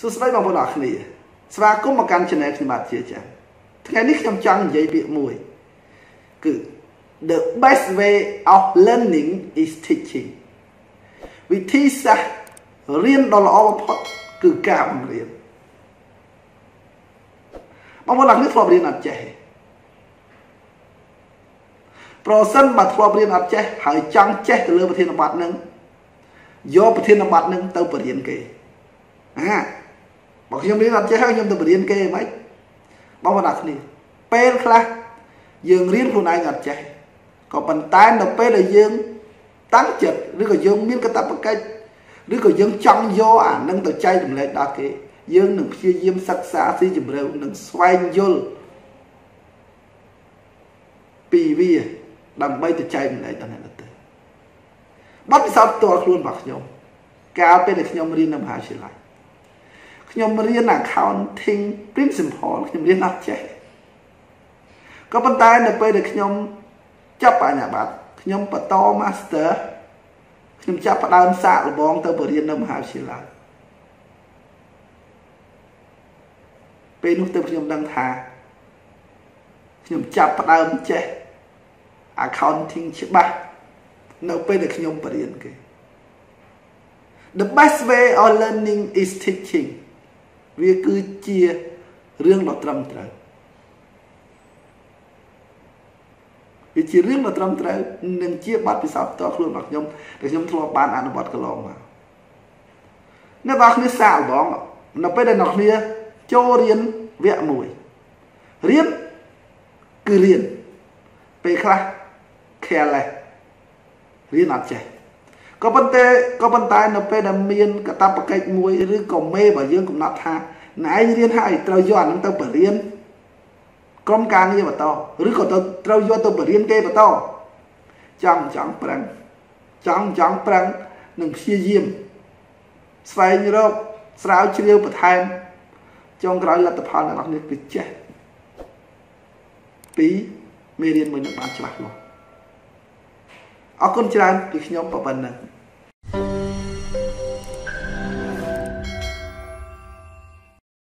សួស្តីបងប្អូនអរគ្នាស្វាគមន៍មកកាន់ Channel ខ្ញុំបាទជាចា៎ថ្ងៃនេះខ្ញុំចង់និយាយពាក្យមួយគឺ the best way of learning is teaching វិធីសាស្ត្ររៀនដ៏ល្អបំផុតគឺការបង្រៀនបងប្អូនអរគ្នាធ្លាប់រៀនអត់ចេះប្រសិនបើធ្លាប់រៀនអត់ចេះហើយចង់ចេះទៅលើប្រធានបទនឹងយកប្រធានបទនឹងទៅបរៀនគេអា បើខ្ញុំរៀនអត់ចេះហើយខ្ញុំទៅបរៀនគេហ្មងបងប្អូនអរគ្នាពេលខ្លះយើងរៀនខ្លួនឯងអត់ចេះក៏ប៉ុន្តែនៅពេលដែលយើងតាំងចិត្តឬក៏យើងមានកាតព្វកិច្ចឬក៏យើងចង់យកអានឹងទៅចែករំលែកដល់គេយើងនឹងព្យាយាមសិក្សាស៊ីជម្រៅនិងស្វែងយល់ពីវាដើម្បីទៅចែករំលែកដល់អ្នកដទៃបទពិសោធន៍ផ្ទាល់ខ្លួនរបស់ខ្ញុំកាលពេលដែលខ្ញុំរៀននៅមហាវិទ្យាល័យ ខ្ញុំរៀន accounting principle ខ្ញុំរៀនអត់ចេះក៏ប៉ុន្តែនៅពេលដែលខ្ញុំចាប់បញ្ញាបត្រខ្ញុំបន្ត master ខ្ញុំចាប់ផ្ដើមសាកល្បងទៅបរៀននៅមហាវិទ្យាល័យពេលនោះទៅខ្ញុំដឹងថាខ្ញុំចាប់ផ្ដើមចេះ accounting ច្បាស់នៅពេលដែលខ្ញុំបរៀនគេ The best way of learning is teaching វាគឺជារឿងដ៏ត្រឹមត្រូវវាជារឿងដ៏ត្រឹមត្រូវនិងជាបទពិសោធន៍ផ្ទាល់ខ្លួនរបស់ខ្ញុំដែលខ្ញុំធ្លាប់បានអនុវត្តកន្លងមកអ្នកនរគ្នាសាកល្បងនៅពេលដែលអ្នកគ្នាចូលរៀនវគ្គ1រៀនគឺរៀនពេលខ្លះ careless រៀនអត់ចេះ ក៏ប៉ុន្តែក៏ប៉ុន្តែនៅពេលដែលមានកតបកិច្ចមួយឬក៏មេរបស់យើងកំណត់ថាណែឯងរៀនហើយត្រូវយកអានឹងទៅបរៀនក្រុមការងារបន្តឬក៏ទៅត្រូវយកទៅបរៀនគេបន្តចង់ចង់ប្រឹងចង់ចង់ប្រឹងនឹងព្យាយាមស្វែងរកស្រាវជ្រាវបន្ថែមចុងក្រោយលទ្ធផលរបស់នេះគឺចេះពីមេរៀនមួយនឹងបានច្បាស់លាស់ អរគុណច្រើនពីខ្ញុំប៉ុណ្ណឹង